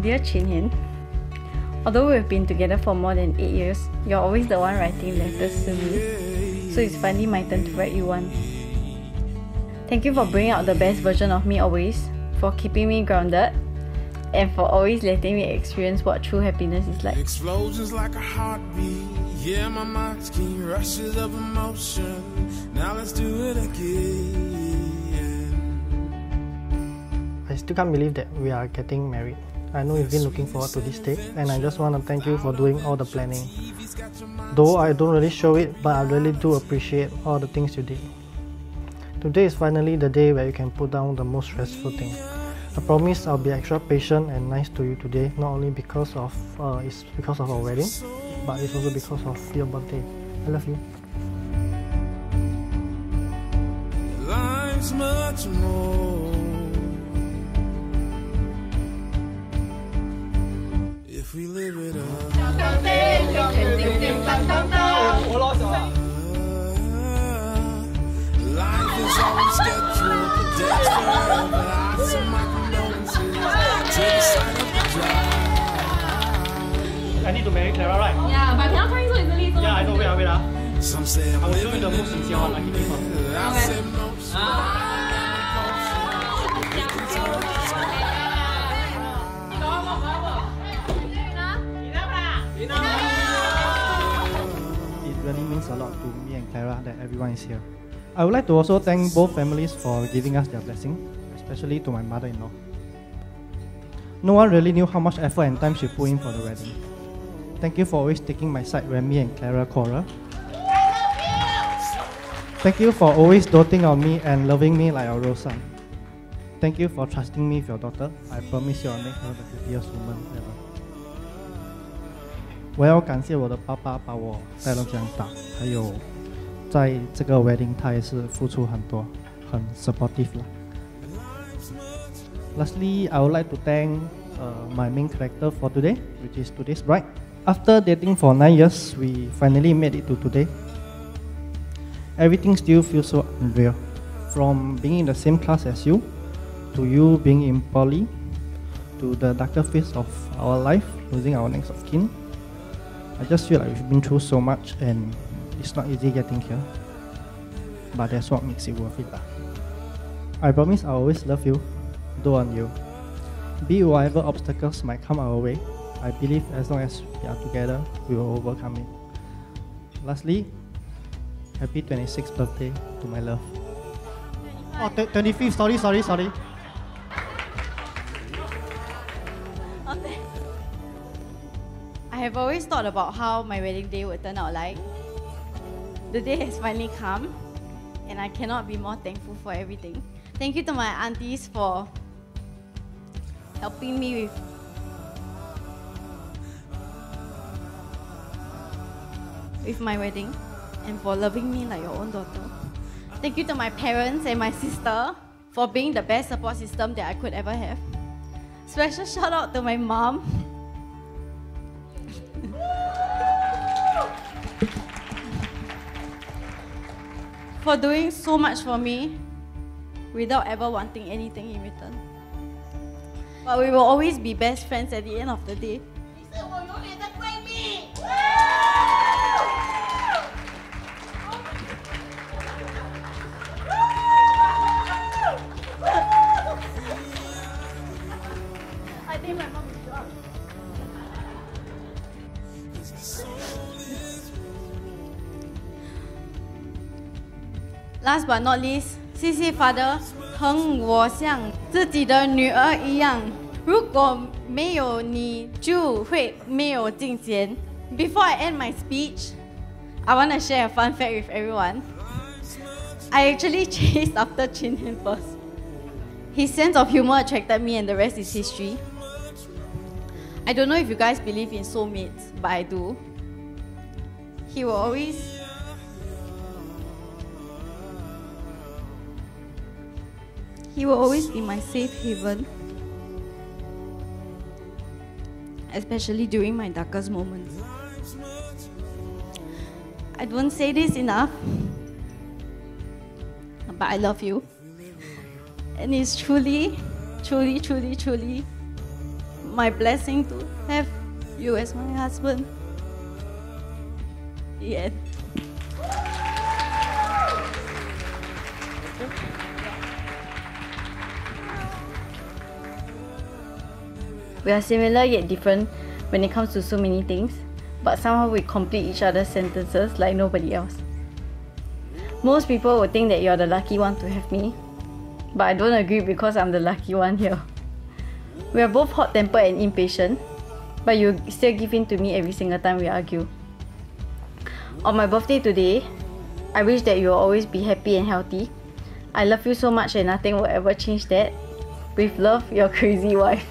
Dear Chin Hian, although we've been together for more than 8 years, you're always the one writing letters to me. So it's finally my turn to write you one. Thank you for bringing out the best version of me always, for keeping me grounded, and for always letting me experience what true happiness is like. Explosions like a heartbeat. Yeah, my mind's keen rushes of emotion. Now let's do it again. I still can't believe that we are getting married. I know you've been looking forward to this day, and I just want to thank you for doing all the planning. Though I don't really show it, but I really do appreciate all the things you did. Today is finally the day where you can put down the most stressful thing. I promise I'll be extra patient and nice to you today, not only because of uh, it's because of our wedding, but it's also because of your birthday. I love you. Life's much more. Some say I'm I will show you living the most sincere one. I give you one. I said most. It really means a lot to me and Clara that everyone is here. I would like to also thank both families for giving us their blessing, especially to my mother-in-law. No one really knew how much effort and time she put in for the wedding. Thank you for always taking my side when me and Clara quarrel. Thank you for always doting on me and loving me like our real son. Thank you for trusting me with your daughter. I promise you I'll make her the happiest woman ever. 我要感谢我的爸爸把我带到这样大，还有在这个 wedding 他也是付出很多，很 supportive 啦。Lastly, I would like to thank uh, my main character for today, which is today's bride. After dating for nine years, we finally made it to today. Everything still feels so unreal. From being in the same class as you, to you being in poly, to the darker phase of our life, losing our next of kin. I just feel like we've been through so much and it's not easy getting here. But that's what makes it worth it. lah. I promise I'll always love you, do on you. Be whatever obstacles might come our way, I believe as long as we are together, we will overcome it. Lastly, happy 26th birthday to my love. Oh, 25th, sorry, sorry, sorry. I have always thought about how my wedding day would turn out like. The day has finally come, and I cannot be more thankful for everything. Thank you to my aunties for helping me with with my wedding and for loving me like your own daughter. Thank you to my parents and my sister for being the best support system that I could ever have. Special shout out to my mom for doing so much for me without ever wanting anything in return. But we will always be best friends at the end of the day. Last but not least，谢谢 Father 疼我像自己的女儿一样。如果没有你，就会没有金钱。Before I end my speech, I want to share a fun fact with everyone. I actually chased after Chin Hian first. His sense of humor attracted me, and the rest is history. I don't know if you guys believe in soulmates, but I do. He will always He will always be my safe haven, especially during my darkest moments. I don't say this enough, but I love you. And it's truly, truly, truly, truly my blessing to have you as my husband. Yeah. We are similar yet different when it comes to so many things, but somehow we complete each other's sentences like nobody else. Most people would think that you're the lucky one to have me, but I don't agree because I'm the lucky one here. We are both hot tempered and impatient, but you still give in to me every single time we argue. On my birthday today, I wish that you will always be happy and healthy. I love you so much and nothing will ever change that. With love, your crazy wife.